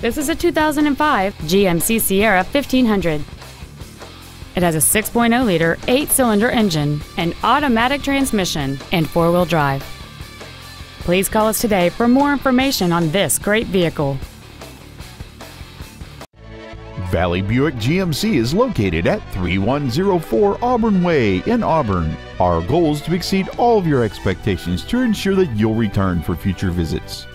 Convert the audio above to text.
This is a 2005 GMC Sierra 1500. It has a 6.0 liter, 8 cylinder engine, an automatic transmission, and four wheel drive. Please call us today for more information on this great vehicle. Valley Buick GMC is located at 3104 Auburn Way in Auburn. Our goal is to exceed all of your expectations to ensure that you'll return for future visits.